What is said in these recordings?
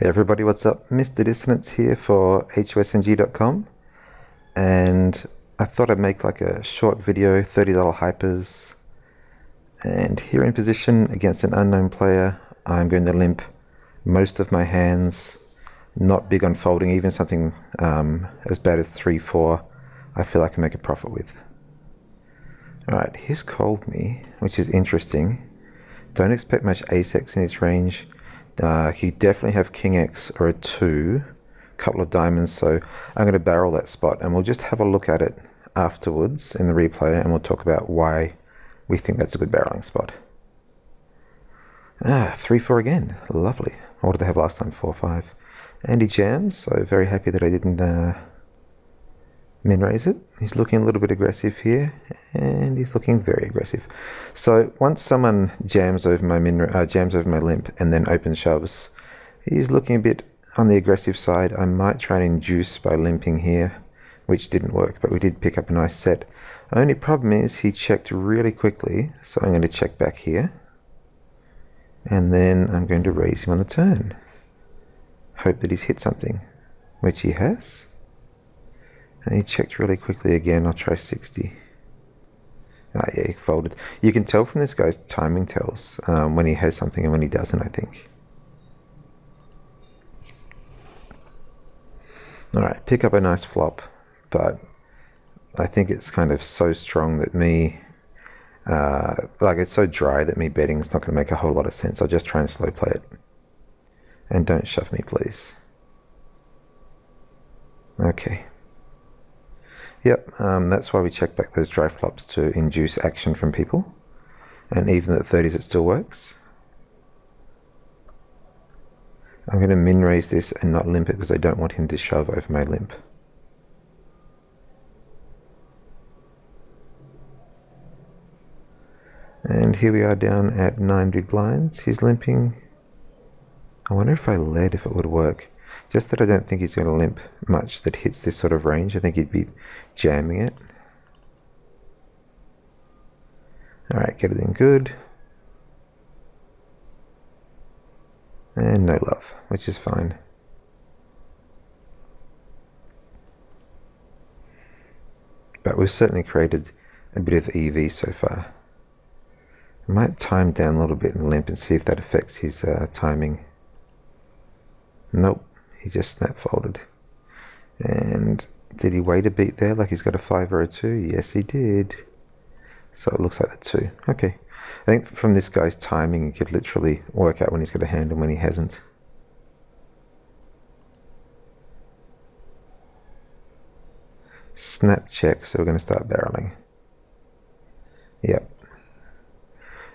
Hey everybody, what's up? Mr. Dissonance here for HUSNG.com and I thought I'd make like a short video, $30 hypers and here in position against an unknown player I'm going to limp most of my hands, not big on folding, even something um, as bad as 3-4 I feel I can make a profit with. Alright, he's called me, which is interesting. Don't expect much ace-x in his range uh, he definitely have king x or a 2, couple of diamonds, so I'm going to barrel that spot and we'll just have a look at it afterwards in the replay and we'll talk about why we think that's a good barreling spot. Ah, 3-4 again. Lovely. What did they have last time? 4-5. Andy jams, so very happy that I didn't uh, min raise it. He's looking a little bit aggressive here, and he's looking very aggressive. So once someone jams over my min, uh, jams over my limp and then open shoves, he's looking a bit on the aggressive side. I might try and induce by limping here, which didn't work, but we did pick up a nice set. Only problem is he checked really quickly, so I'm going to check back here. And then I'm going to raise him on the turn. Hope that he's hit something, which he has. And he checked really quickly again. I'll try 60. Ah, yeah, he folded. You can tell from this guy's timing tells um, when he has something and when he doesn't, I think. Alright, pick up a nice flop, but I think it's kind of so strong that me, uh, like it's so dry that me betting is not going to make a whole lot of sense. I'll just try and slow play it. And don't shove me, please. Okay. Yep, um, that's why we check back those dry flops to induce action from people. And even at 30s it still works. I'm going to min raise this and not limp it because I don't want him to shove over my limp. And here we are down at 9 big blinds. He's limping. I wonder if I led if it would work. Just that I don't think he's going to limp much that hits this sort of range. I think he'd be jamming it. Alright, get it in good. And no love, which is fine. But we've certainly created a bit of EV so far. I might time down a little bit and limp and see if that affects his uh, timing. Nope. He just snap folded. And did he wait a beat there like he's got a 5 or a 2? Yes, he did. So it looks like the 2. Okay. I think from this guy's timing, you could literally work out when he's got a hand and when he hasn't. Snap check, so we're going to start barreling. Yep.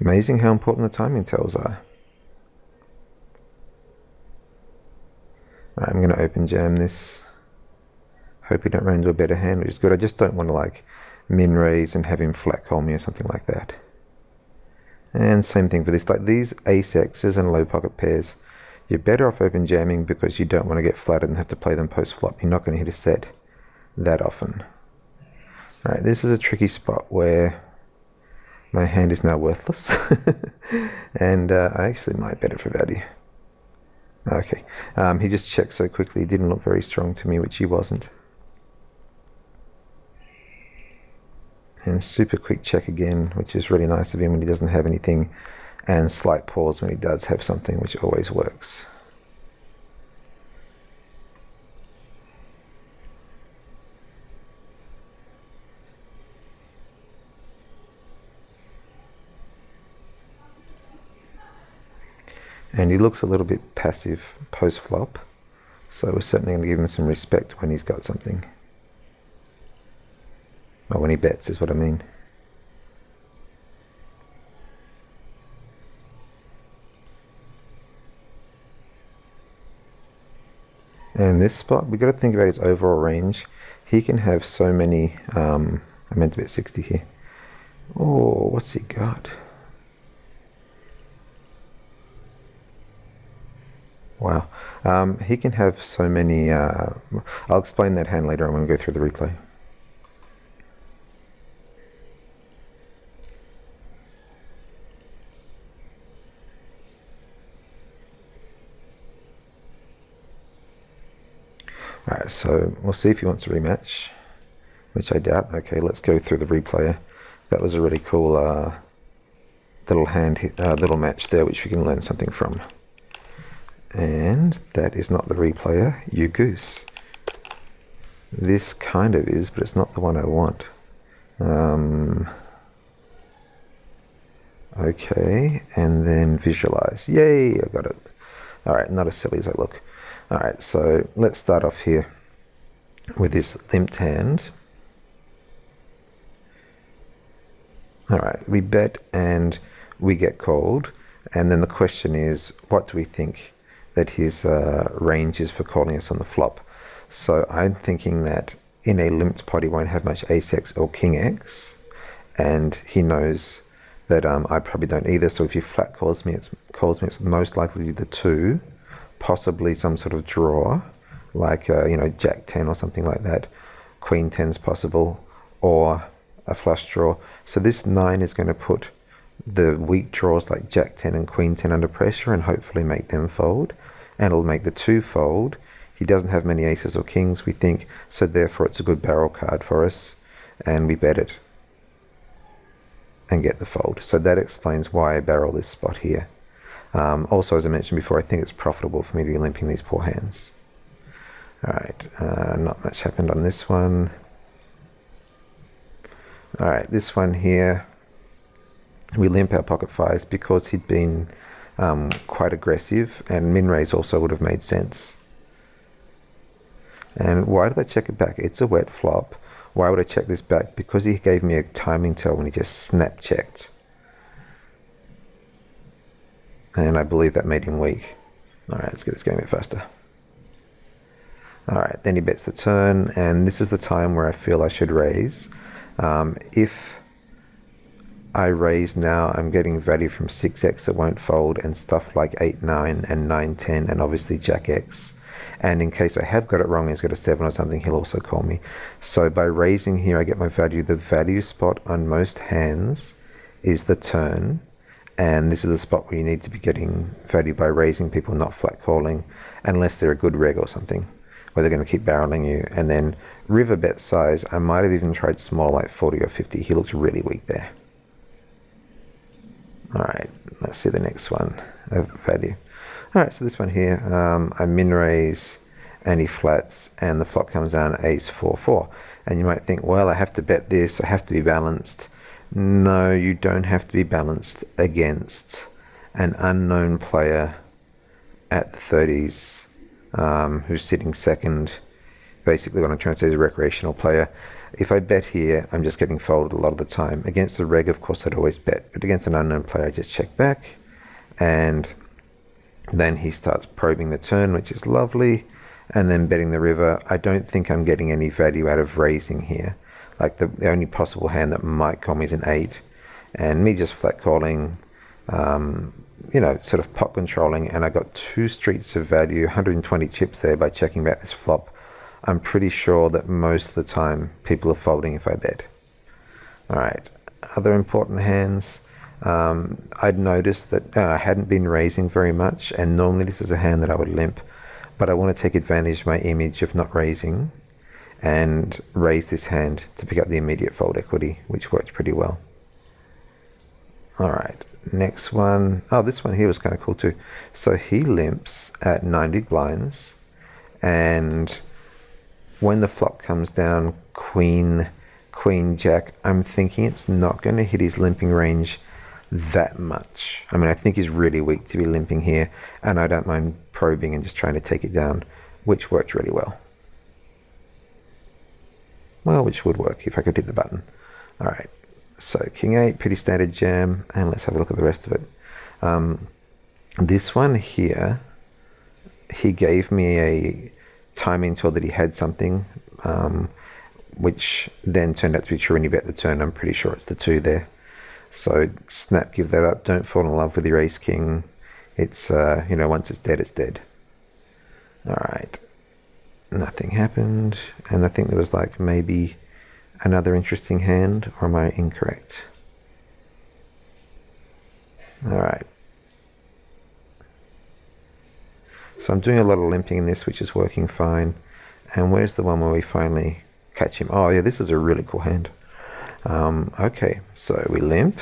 Amazing how important the timing tells are. I'm going to open jam this. Hope we don't run into a better hand, which is good. I just don't want to like min raise and have him flat call me or something like that. And same thing for this. Like these ace X's and low pocket pairs, you're better off open jamming because you don't want to get flattered and have to play them post flop. You're not going to hit a set that often. Alright, this is a tricky spot where my hand is now worthless. and uh, I actually might bet it for value. Okay, um, he just checked so quickly, he didn't look very strong to me, which he wasn't. And super quick check again, which is really nice of him when he doesn't have anything, and slight pause when he does have something, which always works. And he looks a little bit passive post flop so we're certainly going to give him some respect when he's got something. Or when he bets is what I mean. And this spot we've got to think about his overall range. He can have so many um, I meant to bet 60 here. Oh what's he got Wow. Um, he can have so many. Uh, I'll explain that hand later on when we go through the replay. Alright, so we'll see if he wants a rematch, which I doubt. Okay, let's go through the replay. That was a really cool uh, little hand, uh, little match there, which we can learn something from. And that is not the replayer, you goose. This kind of is, but it's not the one I want. Um, okay, and then visualize. Yay, I got it. All right, not as silly as I look. All right, so let's start off here with this limped hand. All right, we bet and we get called. And then the question is, what do we think that his uh, range is for calling us on the flop? So I'm thinking that in a limped pot, he won't have much ace x or king x. And he knows that um, I probably don't either. So if he flat calls me, it's calls me, it's most likely the two possibly some sort of draw, like uh, you know Jack ten or something like that. Queen ten's possible, or a flush draw. So this nine is going to put the weak draws like Jack ten and Queen ten under pressure, and hopefully make them fold, and it'll make the two fold. He doesn't have many aces or kings, we think, so therefore it's a good barrel card for us, and we bet it and get the fold. So that explains why I barrel this spot here. Um, also, as I mentioned before, I think it's profitable for me to be limping these poor hands. Alright, uh, not much happened on this one. Alright, this one here, we limp our pocket fives because he'd been um, quite aggressive and min raise also would have made sense. And why did I check it back? It's a wet flop. Why would I check this back? Because he gave me a timing tell when he just snap checked and I believe that made him weak. Alright, let's get this game a bit faster. Alright, then he bets the turn, and this is the time where I feel I should raise. Um, if I raise now, I'm getting value from 6x that won't fold, and stuff like 8, 9, and 9, 10, and obviously Jack X. And in case I have got it wrong, he's got a 7 or something, he'll also call me. So by raising here, I get my value. The value spot on most hands is the turn and this is the spot where you need to be getting value by raising people, not flat calling, unless they're a good reg or something, where they're going to keep barreling you. And then river bet size, I might have even tried small like 40 or 50. He looks really weak there. All right, let's see the next one of value. All right, so this one here, um, I min raise and he flats, and the flop comes down ace 4 4. And you might think, well, I have to bet this, I have to be balanced. No, you don't have to be balanced against an unknown player at the 30s um, who's sitting second. Basically, what I'm trying to say is a recreational player. If I bet here, I'm just getting folded a lot of the time. Against the reg, of course, I'd always bet, but against an unknown player, I just check back, and then he starts probing the turn, which is lovely, and then betting the river. I don't think I'm getting any value out of raising here. Like the, the only possible hand that might call me is an 8. And me just flat calling, um, you know, sort of pot controlling. And I got two streets of value, 120 chips there by checking back this flop. I'm pretty sure that most of the time people are folding if I bet. Alright, other important hands. Um, I'd noticed that uh, I hadn't been raising very much, and normally this is a hand that I would limp, but I want to take advantage of my image of not raising and raise this hand to pick up the immediate fold equity, which worked pretty well. All right, next one. Oh, this one here was kind of cool too. So he limps at 90 blinds, and when the flop comes down, queen, queen, jack, I'm thinking it's not going to hit his limping range that much. I mean, I think he's really weak to be limping here, and I don't mind probing and just trying to take it down, which worked really well. Well, which would work if I could hit the button. All right, so King 8, pretty standard jam, and let's have a look at the rest of it. Um, this one here, he gave me a timing tell that he had something, um, which then turned out to be true when you bet the turn. I'm pretty sure it's the two there. So snap, give that up. Don't fall in love with your ace king. It's, uh, you know, once it's dead, it's dead. All right nothing happened. And I think there was like maybe another interesting hand, or am I incorrect? All right. So I'm doing a lot of limping in this, which is working fine. And where's the one where we finally catch him? Oh, yeah, this is a really cool hand. Um, okay, so we limp.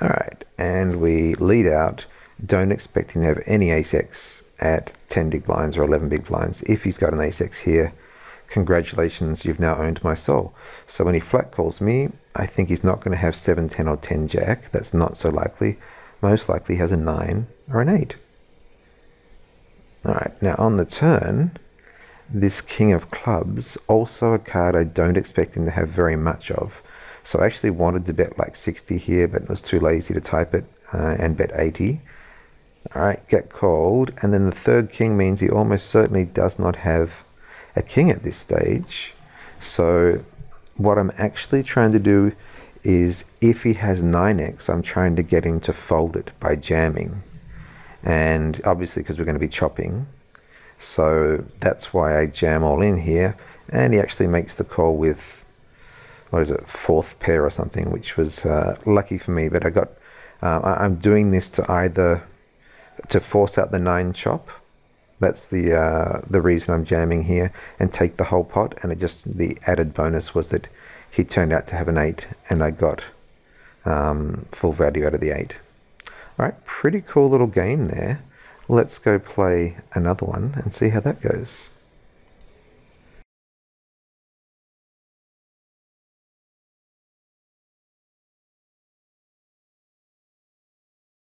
All right, and we lead out. Don't expect him to have any ace-x at 10 big blinds or 11 big blinds. If he's got an ace-x here, congratulations, you've now owned my soul. So when he flat calls me, I think he's not going to have 7, 10 or 10 jack. That's not so likely. Most likely has a 9 or an 8. Alright, now on the turn, this King of Clubs, also a card I don't expect him to have very much of. So I actually wanted to bet like 60 here, but was too lazy to type it uh, and bet 80. Alright, get called. And then the third king means he almost certainly does not have a king at this stage. So what I'm actually trying to do is if he has 9x, I'm trying to get him to fold it by jamming. And obviously because we're going to be chopping. So that's why I jam all in here. And he actually makes the call with, what is it, fourth pair or something, which was uh, lucky for me. But I got, uh, I'm doing this to either, to force out the 9 chop that's the uh, the reason I'm jamming here and take the whole pot and it just the added bonus was that he turned out to have an 8 and I got um, full value out of the 8. Alright, pretty cool little game there. Let's go play another one and see how that goes.